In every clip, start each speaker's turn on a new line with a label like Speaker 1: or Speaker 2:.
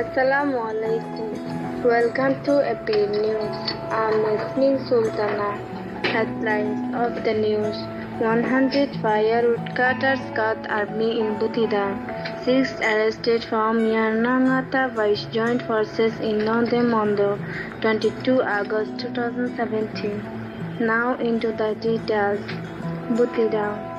Speaker 1: Assalamu alaikum. Welcome to AP News. I'm Yasmin Sultana. Headlines of the news 100 firewood cutters cut army in Buthidaung. Six arrested from Yarnangata Vice Joint Forces in Nondemondo, 22 August 2017. Now into the details. Buthidaung.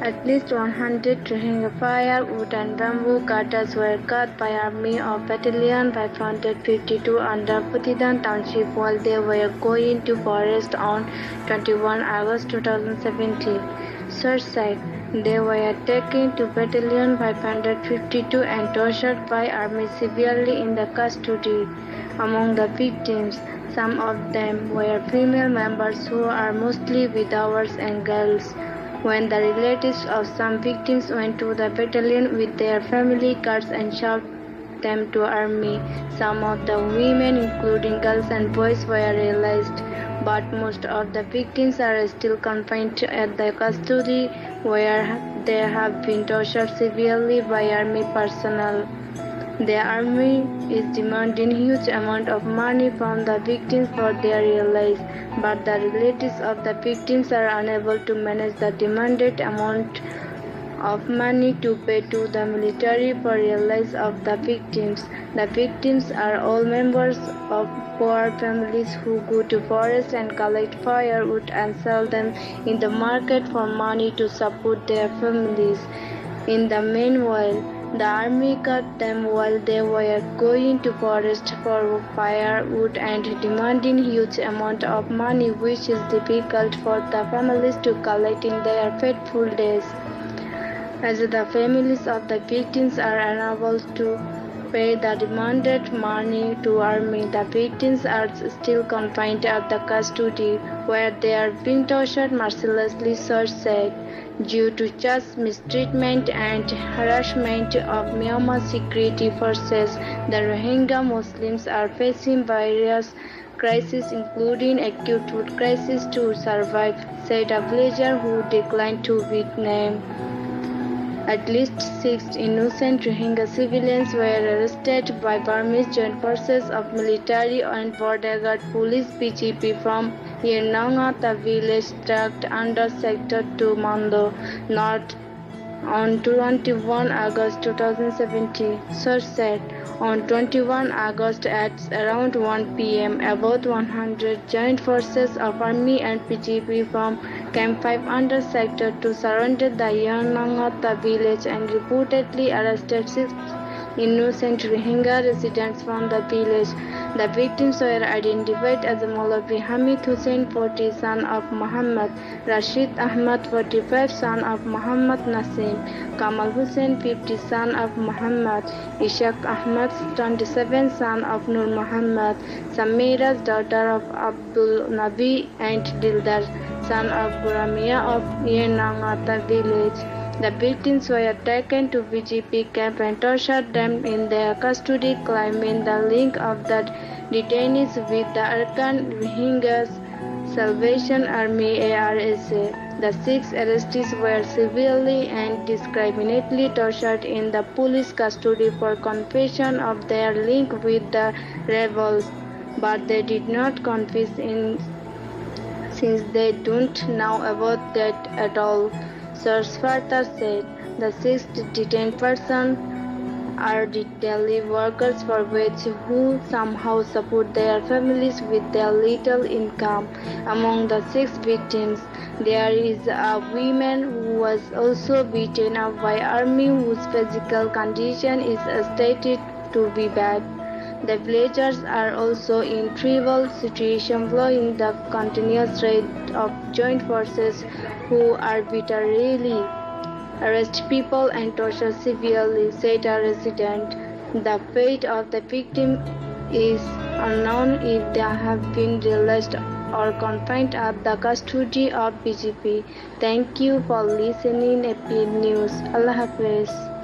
Speaker 1: At least 100 Rohingya firewood and bamboo cutters were cut by Army of Battalion 552 under Buthidaung Township while they were going to forest on 21 August 2017. Search site. They were taken to Battalion 552 and tortured by Army severely in the custody. Among the victims, some of them were female members who are mostly widowers and girls. When the relatives of some victims went to the battalion with their family cards and showed them to army, some of the women, including girls and boys, were released, but most of the victims are still confined at the custody where they have been tortured severely by army personnel. The army is demanding huge amount of money from the victims for their release, but the relatives of the victims are unable to manage the demanded amount of money to pay to the military for release of the victims. The victims are all members of poor families who go to forest and collect firewood and sell them in the market for money to support their families. In the meanwhile, the army cut them while they were going to forest for firewood and demanding huge amount of money which is difficult for the families to collect in their fateful days. As the families of the victims are unable to the demanded money to army, the victims are still confined at the custody where they are being tortured mercilessly, Search said. Due to just mistreatment and harassment of Myanmar security forces, the Rohingya Muslims are facing various crises including acute food crisis to survive, said a villager who declined to be named. At least six innocent Rohingya civilians were arrested by Burmese Joint Forces of Military and Border Guard Police BGP from Yernangata village tucked under Sector 2 Maungdaw North on 21 August 2017. Source said on 21 August at around 1 pm, about 100 joint forces of Army and BGP from Camp 5 under Sector to surrounded the Yanangata village and reportedly arrested six innocent Rohingya residents from the village. The victims were identified as Maulavi Hamid Hussein 40 son of Muhammad, Rashid Ahmad 45 son of Muhammad Nasim, Kamal Hussein 50 son of Muhammad, Ishaq Ahmad 27 son of Nur Muhammad, Samira's daughter of Abdul Nabi and Dildar son of Guramia of Yenangata village. The victims were taken to BGP camp and tortured them in their custody, claiming the link of the detainees with the Arakan Rohingya's Salvation Army ARSA. The six arrestees were severely and discriminately tortured in the police custody for confession of their link with the rebels, but they did not confess in since they don't know about that at all. Source further said the six detained persons are daily workers for which who somehow support their families with their little income. Among the six victims, there is a woman who was also beaten up by army whose physical condition is stated to be bad. The villagers are also in tribal situation following the continuous raid of joint forces who arbitrarily arrest people and torture severely, said a resident. The fate of the victim is unknown if they have been released or confined at the custody of BGP. Thank you for listening AP News. Allah Hafiz.